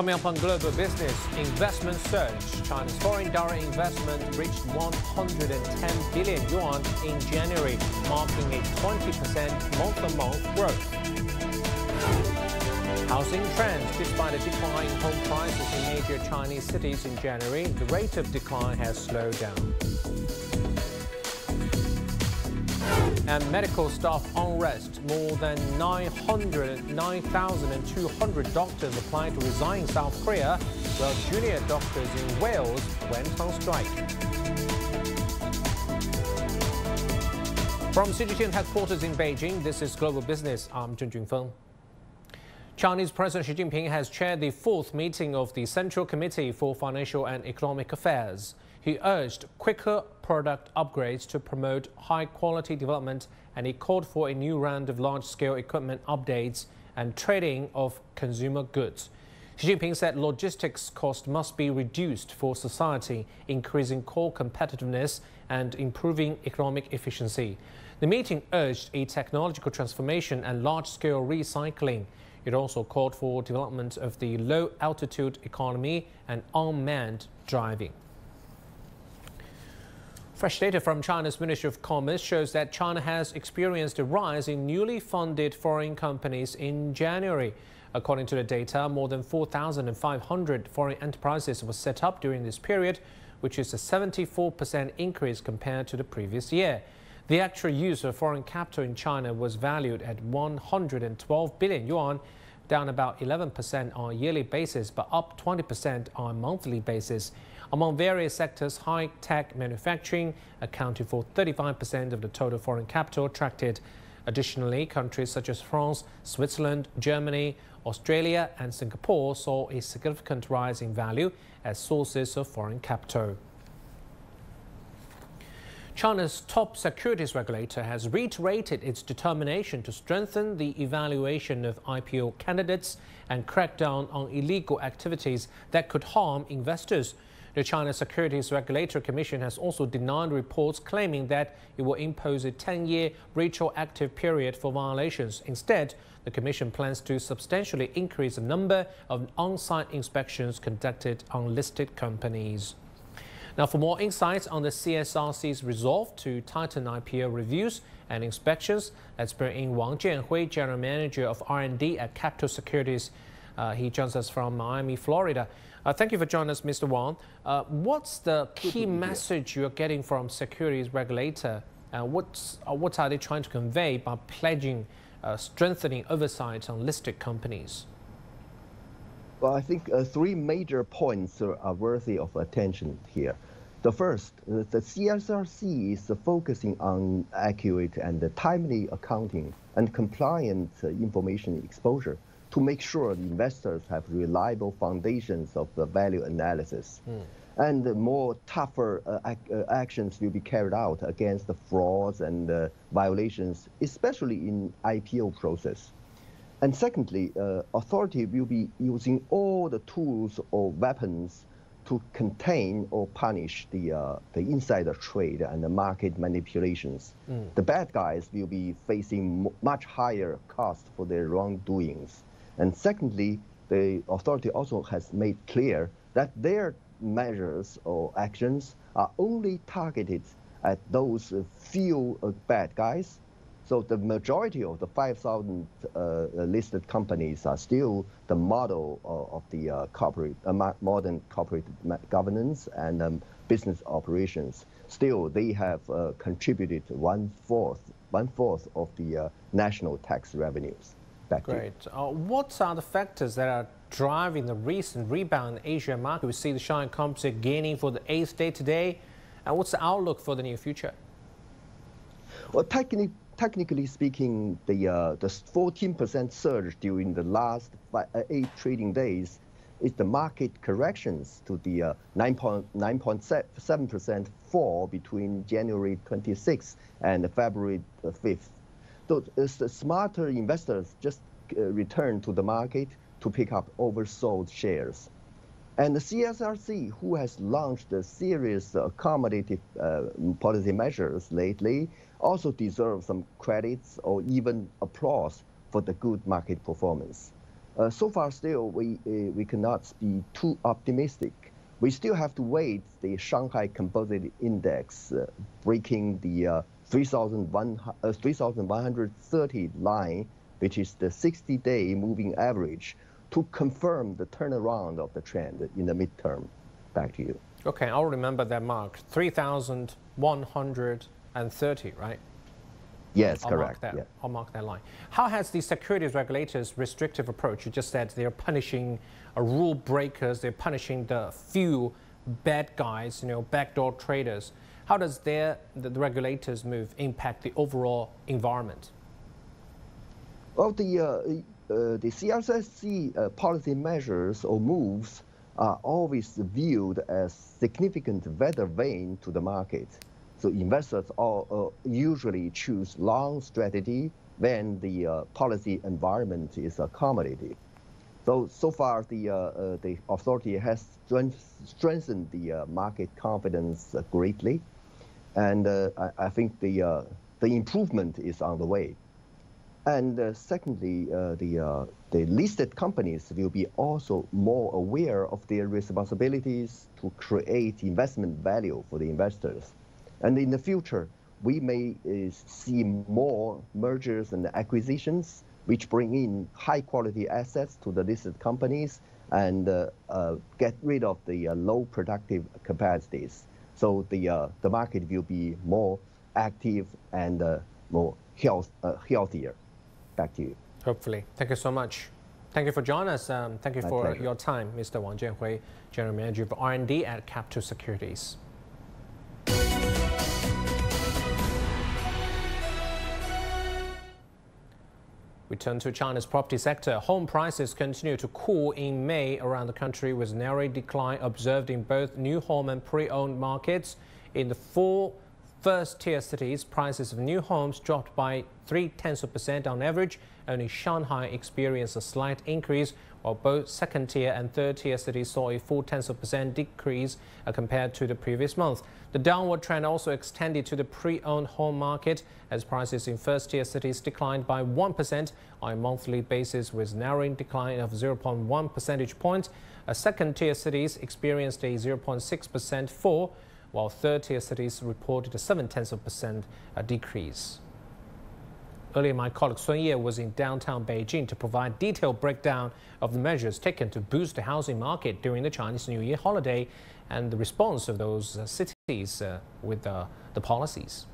Coming up on Global Business, investment surge. China's foreign direct investment reached 110 billion yuan in January, marking a 20% month-on-month growth. Housing trends. Despite a decline in home prices in major Chinese cities in January, the rate of decline has slowed down. And medical staff unrest. More than 9,200 doctors applied to resign South Korea, while junior doctors in Wales went on strike. From CGTN headquarters in Beijing, this is Global Business. I'm Zheng Junfeng. Chinese President Xi Jinping has chaired the fourth meeting of the Central Committee for Financial and Economic Affairs. He urged quicker product upgrades to promote high-quality development and he called for a new round of large-scale equipment updates and trading of consumer goods. Xi Jinping said logistics costs must be reduced for society, increasing core competitiveness and improving economic efficiency. The meeting urged a technological transformation and large-scale recycling. It also called for development of the low-altitude economy and unmanned driving. Fresh data from China's Ministry of Commerce shows that China has experienced a rise in newly funded foreign companies in January. According to the data, more than 4,500 foreign enterprises were set up during this period, which is a 74% increase compared to the previous year. The actual use of foreign capital in China was valued at 112 billion yuan, down about 11% on a yearly basis, but up 20% on a monthly basis. Among various sectors, high-tech manufacturing accounted for 35% of the total foreign capital attracted. Additionally, countries such as France, Switzerland, Germany, Australia and Singapore saw a significant rise in value as sources of foreign capital. China's top securities regulator has reiterated its determination to strengthen the evaluation of IPO candidates and crack down on illegal activities that could harm investors. The China Securities Regulatory Commission has also denied reports claiming that it will impose a 10-year retroactive period for violations. Instead, the Commission plans to substantially increase the number of on-site inspections conducted on listed companies. Now, for more insights on the CSRC's resolve to tighten IPO reviews and inspections, let's bring in Wang Jianhui, General Manager of R&D at Capital Securities. Uh, he joins us from Miami, Florida. Uh, thank you for joining us, Mr. Wang. Uh, what's the key message you're getting from securities regulator? Uh, what's, uh, what are they trying to convey by pledging uh, strengthening oversight on listed companies? Well, I think uh, three major points are, are, worthy of attention here. The first, the CSRC is focusing on accurate and timely accounting and compliant information exposure to make sure the investors have reliable foundations of the value analysis. Mm. And more tougher uh, ac uh, actions will be carried out against the frauds and uh, violations, especially in IPO process. And secondly, uh, authority will be using all the tools or weapons to contain or punish the, uh, the insider trade and the market manipulations. Mm. The bad guys will be facing much higher cost for their wrongdoings. And secondly, the authority also has made clear that their measures or actions are only targeted at those few uh, bad guys. So the majority of the 5,000 uh, listed companies are still the model of, of the uh, corporate, uh, modern corporate governance and um, business operations. Still, they have uh, contributed one fourth, one fourth of the uh, national tax revenues. Back Great. Uh, what are the factors that are driving the recent rebound in the Asian market? We see the Shanghai Composite gaining for the eighth day today. And what's the outlook for the near future? Well, technically, technically speaking, the uh, the 14% surge during the last five, uh, eight trading days is the market corrections to the 9.7% uh, fall between January 26th and February 5th. So the smarter investors just uh, return to the market to pick up oversold shares. And the CSRC, who has launched a series of accommodative uh, policy measures lately, also deserves some credits or even applause for the good market performance. Uh, so far, still, we, uh, we cannot be too optimistic. We still have to wait the Shanghai Composite Index uh, breaking the uh, 3,130 uh, line, which is the 60-day moving average, to confirm the turnaround of the trend in the midterm. Back to you. Okay, I'll remember that mark. 3,130, right? Yes, I'll correct. Mark that, yeah. I'll mark that line. How has the securities regulators' restrictive approach? You just said they're punishing uh, rule breakers, they're punishing the few bad guys, you know, backdoor traders. How does their, the, the regulators' move impact the overall environment? Well, the, uh, uh, the CSRC uh, policy measures or moves are always viewed as significant weather vane to the market. So investors all, uh, usually choose long strategy when the uh, policy environment is accommodative. So, so far the, uh, uh the authority has strengthened the uh, market confidence greatly. And uh, I, I, think the, the improvement is on the way. And secondly, the, the listed companies will be also more aware of their responsibilities to create investment value for the investors. And in the future, we may uh, see more mergers and acquisitions which bring in high quality assets to the listed companies and uh, uh, get rid of the uh, low productive capacities. So the, uh, the market will be more active and uh, more health, healthier. Back to you. Hopefully. Thank you so much. Thank you for joining us. Um, thank you My for pleasure. your time, Mr. Wang Jianhui, General Manager of R&D at Capital Securities. We turn to China's property sector. Home prices continue to cool in May around the country with narrow decline observed in both new home and pre-owned markets. In the four first-tier cities, prices of new homes dropped by three-tenths of percent on average. Only Shanghai experienced a slight increase, while both second-tier and third-tier cities saw a four-tenths of percent decrease uh, compared to the previous month. The downward trend also extended to the pre-owned home market as prices in first-tier cities declined by 1% on a monthly basis with narrowing decline of 0.1 percentage points. Second-tier cities experienced a 0.6% fall, while third-tier cities reported a 7 tenths of percent uh, decrease. Earlier, my colleague Sun Ye was in downtown Beijing to provide detailed breakdown of the measures taken to boost the housing market during the Chinese New Year holiday and the response of those uh, cities uh, with uh, the policies.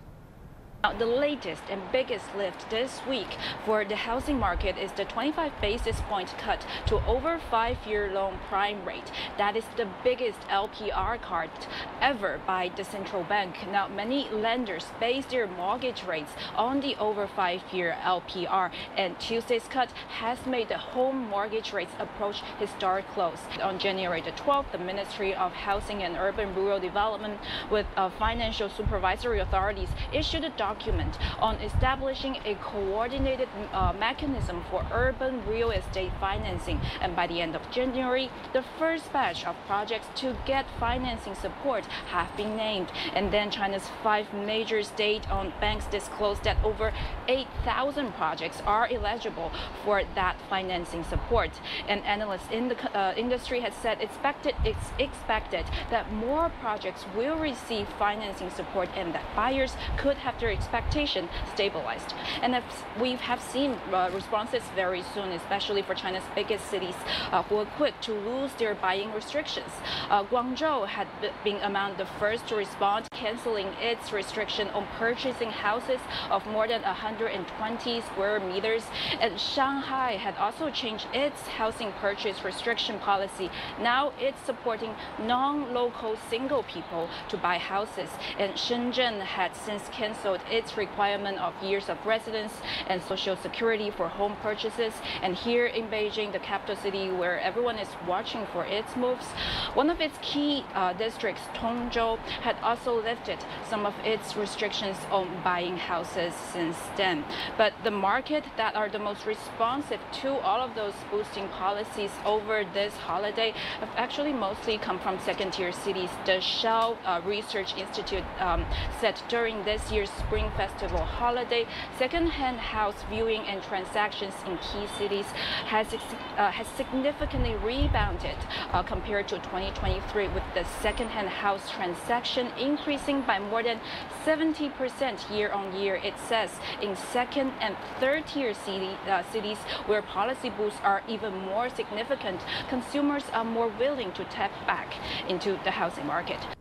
Now, the latest and biggest lift this week for the housing market is the 25 basis point cut to over five-year loan prime rate. That is the biggest LPR cut ever by the central bank. Now, many lenders base their mortgage rates on the over five-year LPR, and Tuesday's cut has made the home mortgage rates approach historic lows. On January the 12th, the Ministry of Housing and Urban Rural Development with uh, financial supervisory authorities issued a document document on establishing a coordinated uh, mechanism for urban real estate financing. And by the end of January, the first batch of projects to get financing support have been named. And then China's five major state-owned banks disclosed that over 8,000 projects are eligible for that financing support. And analysts in the uh, industry had said expected, it's expected that more projects will receive financing support and that buyers could have their expectation stabilized. And we have seen uh, responses very soon, especially for China's biggest cities uh, who were quick to lose their buying restrictions. Uh, Guangzhou had been among the first to respond, canceling its restriction on purchasing houses of more than 120 square meters. And Shanghai had also changed its housing purchase restriction policy. Now it's supporting non-local single people to buy houses. And Shenzhen had since canceled its requirement of years of residence and social security for home purchases. And here in Beijing, the capital city where everyone is watching for its moves, one of its key uh, districts, Tongzhou, had also lifted some of its restrictions on buying houses since then. But the market that are the most responsive to all of those boosting policies over this holiday have actually mostly come from second tier cities. The Shao uh, Research Institute um, said during this year's spring Spring Festival holiday, second-hand house viewing and transactions in key cities has, uh, has significantly rebounded uh, compared to 2023, with the second-hand house transaction increasing by more than 70% year on year. It says in second and third tier city, uh, cities where policy boosts are even more significant, consumers are more willing to tap back into the housing market.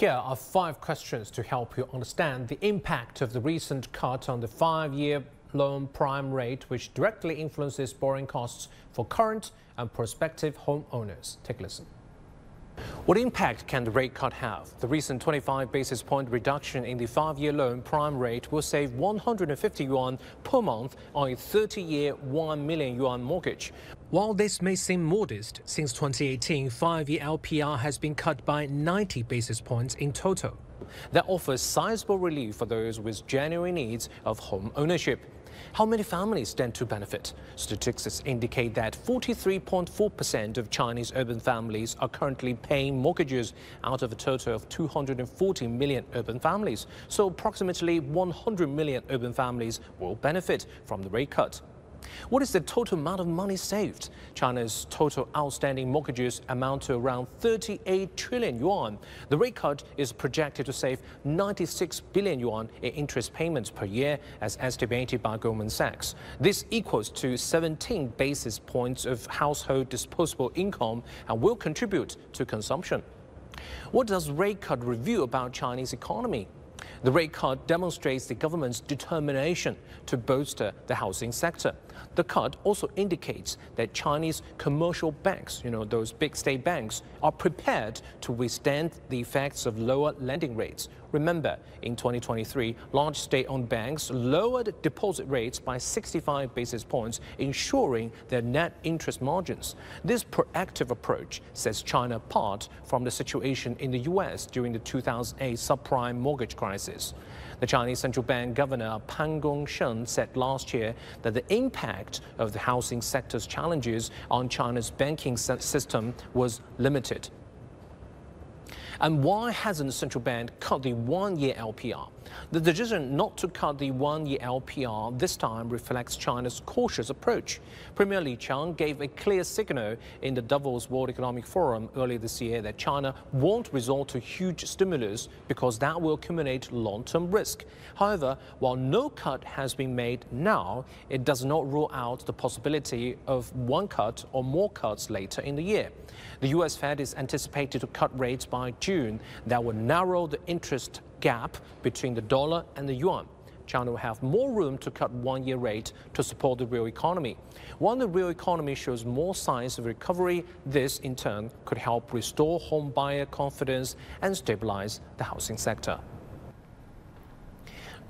Here are five questions to help you understand the impact of the recent cut on the five-year loan prime rate, which directly influences borrowing costs for current and prospective homeowners. Take a listen. What impact can the rate cut have? The recent 25 basis point reduction in the five-year loan prime rate will save 150 yuan per month on a 30-year 1 million yuan mortgage. While this may seem modest, since 2018, five-year LPR has been cut by 90 basis points in total. That offers sizable relief for those with genuine needs of home ownership. How many families stand to benefit? Statistics indicate that 43.4% of Chinese urban families are currently paying mortgages out of a total of 240 million urban families. So approximately 100 million urban families will benefit from the rate cut. What is the total amount of money saved? China's total outstanding mortgages amount to around 38 trillion yuan. The rate cut is projected to save 96 billion yuan in interest payments per year, as estimated by Goldman Sachs. This equals to 17 basis points of household disposable income and will contribute to consumption. What does rate cut reveal about Chinese economy? The rate cut demonstrates the government's determination to bolster the housing sector. The cut also indicates that Chinese commercial banks, you know, those big state banks, are prepared to withstand the effects of lower lending rates. Remember, in 2023, large state-owned banks lowered deposit rates by 65 basis points, ensuring their net interest margins. This proactive approach sets China apart from the situation in the U.S. during the 2008 subprime mortgage crisis. The Chinese central bank governor Pan Gongsheng said last year that the impact of the housing sector's challenges on China's banking system was limited. And why hasn't the central bank cut the one-year LPR? The decision not to cut the one-year LPR this time reflects China's cautious approach. Premier Li Qiang gave a clear signal in the Davos World Economic Forum earlier this year that China won't resort to huge stimulus because that will accumulate long-term risk. However, while no cut has been made now, it does not rule out the possibility of one cut or more cuts later in the year. The U.S. Fed is anticipated to cut rates by June that will narrow the interest gap between the dollar and the yuan. China will have more room to cut one-year rate to support the real economy. When the real economy shows more signs of recovery, this in turn could help restore home buyer confidence and stabilize the housing sector.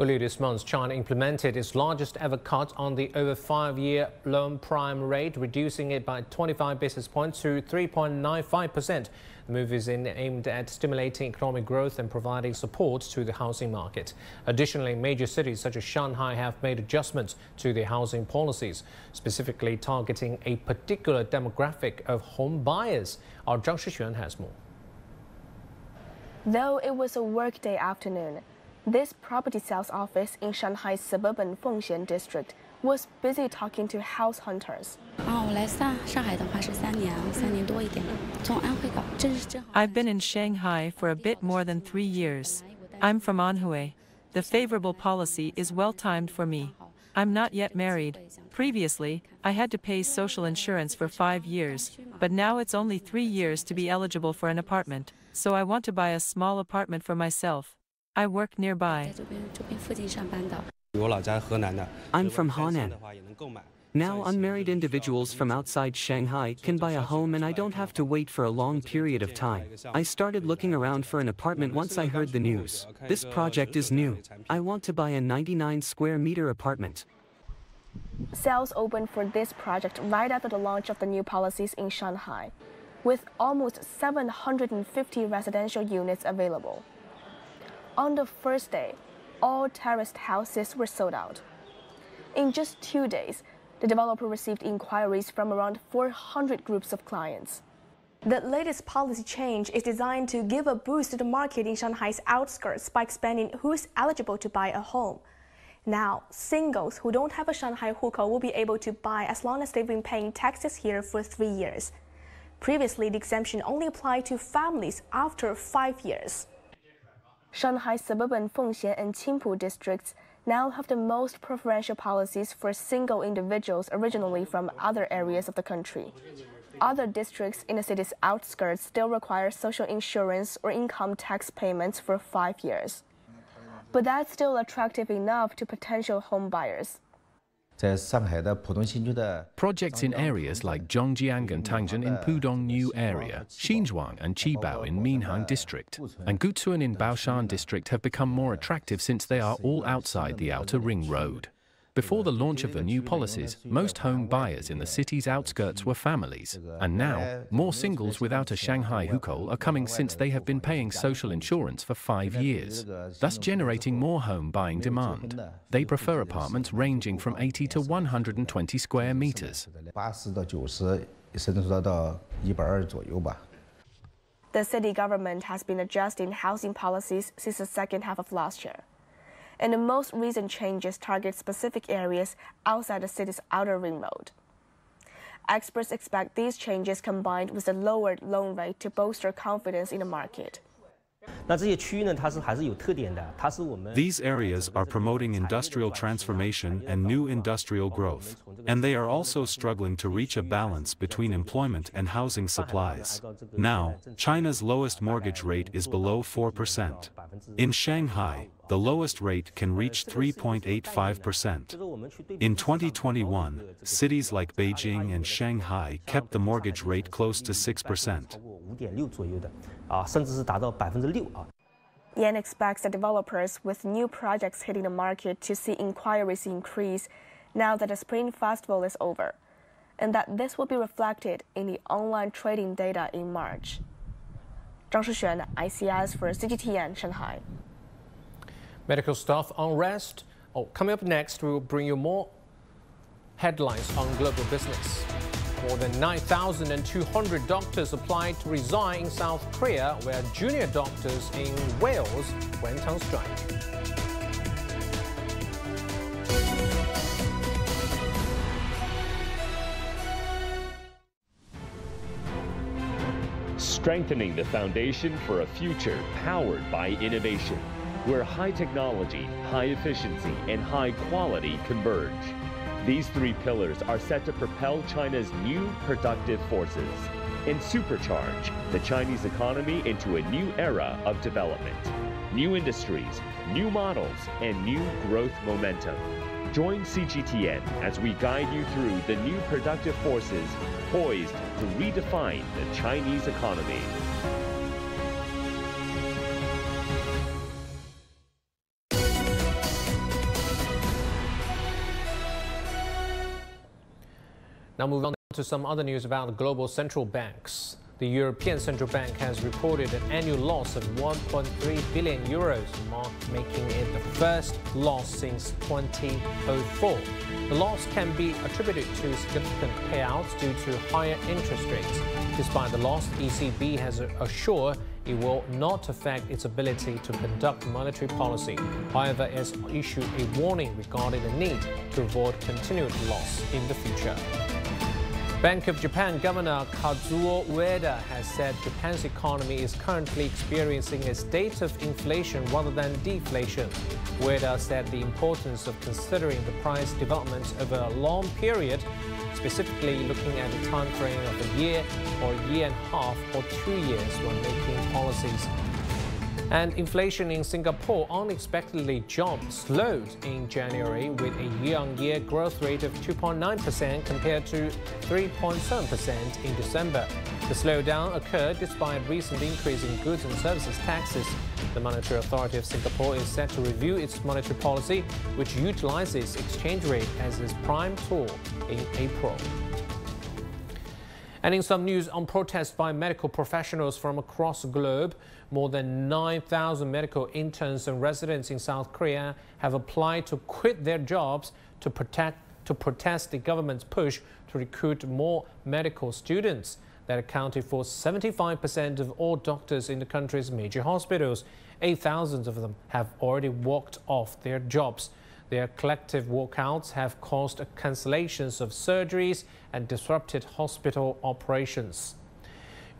Earlier this month, China implemented its largest ever cut on the over five-year loan prime rate, reducing it by 25 basis points to 3.95 percent. The move is aimed at stimulating economic growth and providing support to the housing market. Additionally, major cities such as Shanghai have made adjustments to their housing policies, specifically targeting a particular demographic of home buyers. Our Zhang Shixuan has more. Though it was a workday afternoon, this property sales office in Shanghai's suburban Fengxian district was busy talking to house hunters. I've been in Shanghai for a bit more than three years. I'm from Anhui. The favorable policy is well timed for me. I'm not yet married. Previously, I had to pay social insurance for five years, but now it's only three years to be eligible for an apartment, so I want to buy a small apartment for myself. I work nearby. I'm from Henan. Now unmarried individuals from outside Shanghai can buy a home and I don't have to wait for a long period of time. I started looking around for an apartment once I heard the news. This project is new. I want to buy a 99 square meter apartment. Sales opened for this project right after the launch of the new policies in Shanghai, with almost 750 residential units available. On the first day, all terraced houses were sold out. In just two days, the developer received inquiries from around 400 groups of clients. The latest policy change is designed to give a boost to the market in Shanghai's outskirts by expanding who's eligible to buy a home. Now, singles who don't have a Shanghai hukou will be able to buy as long as they've been paying taxes here for three years. Previously, the exemption only applied to families after five years. Shanghai's suburban Fengxian and Qingpu districts now have the most preferential policies for single individuals originally from other areas of the country. Other districts in the city's outskirts still require social insurance or income tax payments for five years. But that's still attractive enough to potential home buyers. Projects in areas like Zhangjiang and Tangzhen in Pudong New Area, Xinzhuang and Qibao in Minhang District, and Gutuan in Baoshan District have become more attractive since they are all outside the outer ring road. Before the launch of the new policies, most home buyers in the city's outskirts were families. Uh, and now, more singles without a Shanghai hukou are coming since they have been paying social insurance for five years, thus generating more home buying demand. They prefer apartments ranging from 80 to 120 square meters. The uh, city government has been adjusting housing policies since the second half of last year and the most recent changes target specific areas outside the city's outer ring road. Experts expect these changes combined with a lowered loan rate to bolster confidence in the market. These areas are promoting industrial transformation and new industrial growth, and they are also struggling to reach a balance between employment and housing supplies. Now, China's lowest mortgage rate is below 4%. In Shanghai, the lowest rate can reach 3.85%. In 2021, cities like Beijing and Shanghai kept the mortgage rate close to 6%. Yan expects that developers with new projects hitting the market to see inquiries increase now that the Spring Festival is over, and that this will be reflected in the online trading data in March. Zhang Shixuan, ICS for CGTN Shanghai. Medical staff unrest. Oh, coming up next, we will bring you more headlines on global business. More than 9,200 doctors applied to resign in South Korea, where junior doctors in Wales went on strike. Strengthening the foundation for a future powered by innovation where high technology, high efficiency, and high quality converge. These three pillars are set to propel China's new productive forces and supercharge the Chinese economy into a new era of development, new industries, new models, and new growth momentum. Join CGTN as we guide you through the new productive forces poised to redefine the Chinese economy. Now moving on to some other news about global central banks. The European Central Bank has reported an annual loss of 1.3 billion euros, making it the first loss since 2004. The loss can be attributed to significant payouts due to higher interest rates. Despite the loss, ECB has assured it will not affect its ability to conduct monetary policy. However, it has issued a warning regarding the need to avoid continued loss in the future. Bank of Japan Governor Kazuo Ueda has said Japan's economy is currently experiencing a state of inflation rather than deflation. Ueda said the importance of considering the price development over a long period, specifically looking at the time frame of a year or a year and a half or two years when making policies. And inflation in Singapore unexpectedly jumped, slowed in January with a year-on-year growth rate of 2.9% compared to 3.7% in December. The slowdown occurred despite recent increase in goods and services taxes. The Monetary Authority of Singapore is set to review its monetary policy, which utilizes exchange rate as its prime tool in April. And in some news on protests by medical professionals from across the globe, more than 9,000 medical interns and residents in South Korea have applied to quit their jobs to, protect, to protest the government's push to recruit more medical students. that accounted for 75% of all doctors in the country's major hospitals. 8,000 of them have already walked off their jobs. Their collective walkouts have caused cancellations of surgeries and disrupted hospital operations.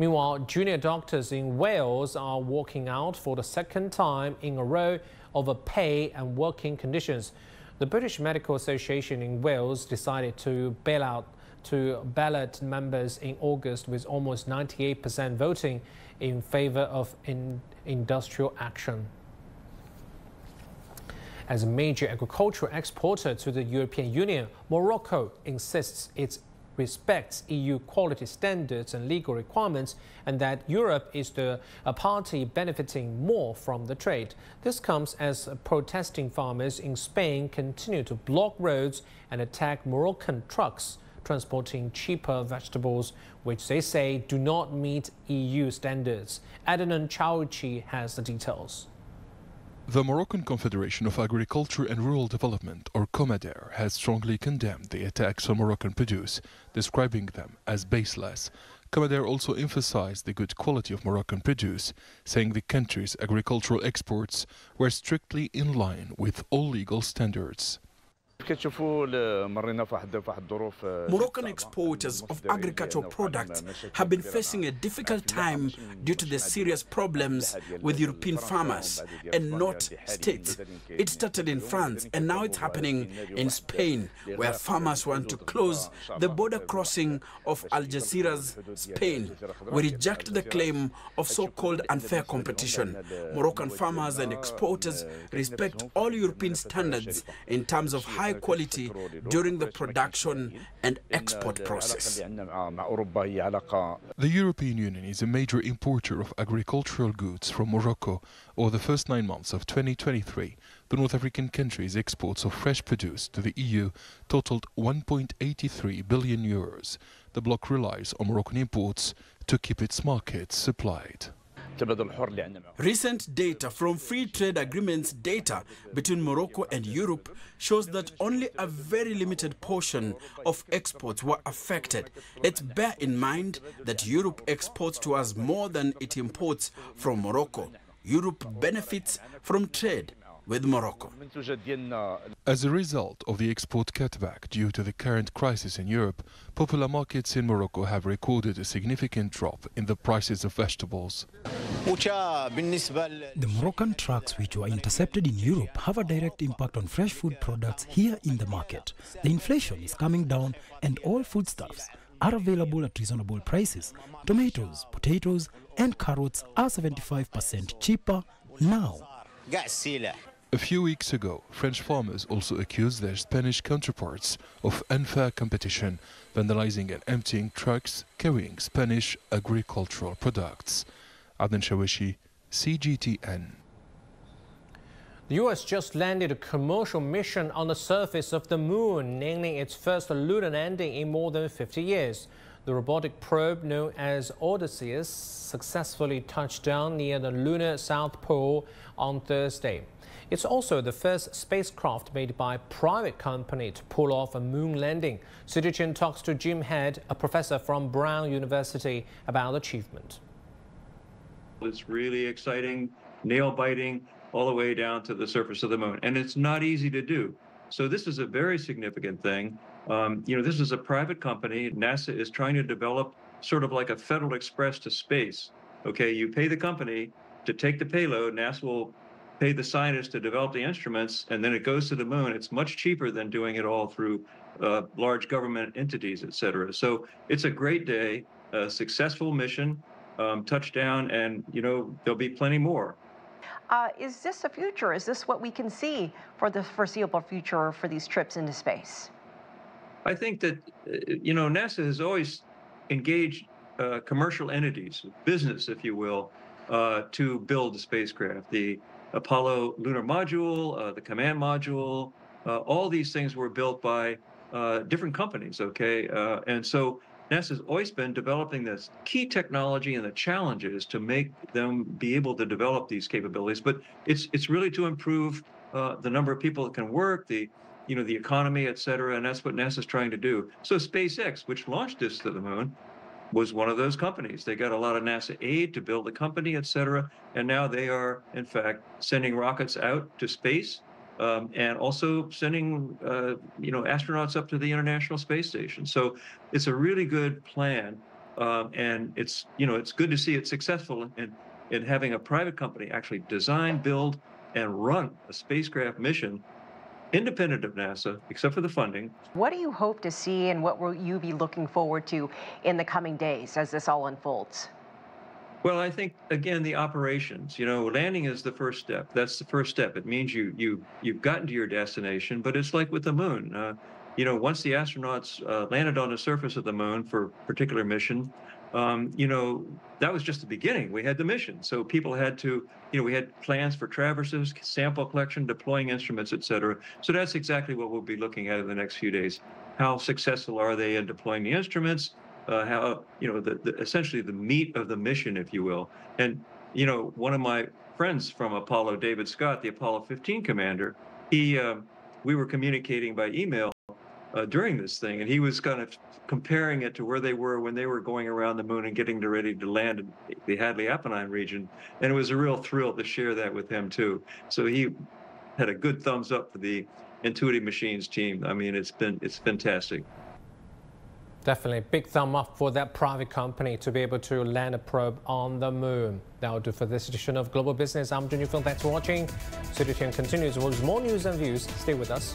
Meanwhile, junior doctors in Wales are walking out for the second time in a row over pay and working conditions. The British Medical Association in Wales decided to bail out to ballot members in August with almost 98% voting in favor of in industrial action. As a major agricultural exporter to the European Union, Morocco insists it respects EU quality standards and legal requirements and that Europe is the a party benefiting more from the trade. This comes as protesting farmers in Spain continue to block roads and attack Moroccan trucks transporting cheaper vegetables, which they say do not meet EU standards. Adnan Chauchi has the details. The Moroccan Confederation of Agriculture and Rural Development, or COMADER, has strongly condemned the attacks on Moroccan produce, describing them as baseless. COMADER also emphasized the good quality of Moroccan produce, saying the country's agricultural exports were strictly in line with all legal standards. Moroccan exporters of agricultural products have been facing a difficult time due to the serious problems with European farmers and not states. It started in France and now it's happening in Spain, where farmers want to close the border crossing of Algeciras, Spain. We reject the claim of so-called unfair competition. Moroccan farmers and exporters respect all European standards in terms of high quality during the production and export process. The European Union is a major importer of agricultural goods from Morocco. Over the first nine months of 2023, the North African country's exports of fresh produce to the EU totaled 1.83 billion euros. The bloc relies on Moroccan imports to keep its markets supplied. Recent data from free trade agreements data between Morocco and Europe shows that only a very limited portion of exports were affected. Let's bear in mind that Europe exports to us more than it imports from Morocco. Europe benefits from trade with Morocco. As a result of the export cutback due to the current crisis in Europe, popular markets in Morocco have recorded a significant drop in the prices of vegetables. The Moroccan trucks which were intercepted in Europe have a direct impact on fresh food products here in the market. The inflation is coming down and all foodstuffs are available at reasonable prices. Tomatoes, potatoes and carrots are 75% cheaper now. A few weeks ago, French farmers also accused their Spanish counterparts of unfair competition, vandalizing and emptying trucks carrying Spanish agricultural products. Adnan Shawishi, CGTN. The U.S. just landed a commercial mission on the surface of the moon, nailing its first lunar landing in more than 50 years. The robotic probe known as Odysseus successfully touched down near the lunar South Pole on Thursday. It's also the first spacecraft made by a private company to pull off a moon landing. City Chen talks to Jim Head, a professor from Brown University, about the achievement. It's really exciting, nail biting, all the way down to the surface of the moon. And it's not easy to do. So this is a very significant thing. Um, you know, this is a private company. NASA is trying to develop sort of like a Federal Express to space. Okay, you pay the company to take the payload. NASA will pay the scientists to develop the instruments, and then it goes to the moon. It's much cheaper than doing it all through uh, large government entities, et cetera. So it's a great day, a successful mission, um, touchdown, and you know there'll be plenty more. Uh, is this the future? Is this what we can see for the foreseeable future for these trips into space? I think that uh, you know NASA has always engaged uh, commercial entities, business, if you will, uh, to build the spacecraft. The Apollo lunar module, uh, the command module, uh, all these things were built by uh, different companies, okay? And so NASA's always been developing this key technology and the challenges to make them be able to develop these capabilities. But it's it's really to improve uh, the number of people that can work, the you know the economy, et cetera, and that's what NASA's trying to do. So SpaceX, which launched this to the moon, was one of those companies. They got a lot of NASA aid to build the company, et cetera. And now they are, in fact, sending rockets out to space um, and also sending, uh, you know, astronauts up to the International Space Station. So it's a really good plan. Um, and it's, you know, it's good to see it successful in, in having a private company actually design, build, and run a spacecraft mission independent of NASA, except for the funding. What do you hope to see and what will you be looking forward to in the coming days as this all unfolds? Well, I think again the operations. You know, landing is the first step. That's the first step. It means you you you've gotten to your destination. But it's like with the moon. Uh, you know, once the astronauts uh, landed on the surface of the moon for a particular mission, um, you know, that was just the beginning. We had the mission. So people had to, you know, we had plans for traverses, sample collection, deploying instruments, et cetera. So that's exactly what we'll be looking at in the next few days. How successful are they in deploying the instruments? Uh, how, you know, the, the, essentially the meat of the mission, if you will. And, you know, one of my friends from Apollo, David Scott, the Apollo 15 commander, he, uh, we were communicating by email uh, during this thing, and he was kind of comparing it to where they were when they were going around the moon and getting ready to land in the Hadley Apennine region, and it was a real thrill to share that with him too. So he had a good thumbs up for the Intuitive Machines team. I mean, it's been it's fantastic. Definitely, big thumb up for that private company to be able to land a probe on the moon. That will do for this edition of Global Business. I'm Jun Yufeng. Thanks for watching. CGTN continues with more news and views. Stay with us.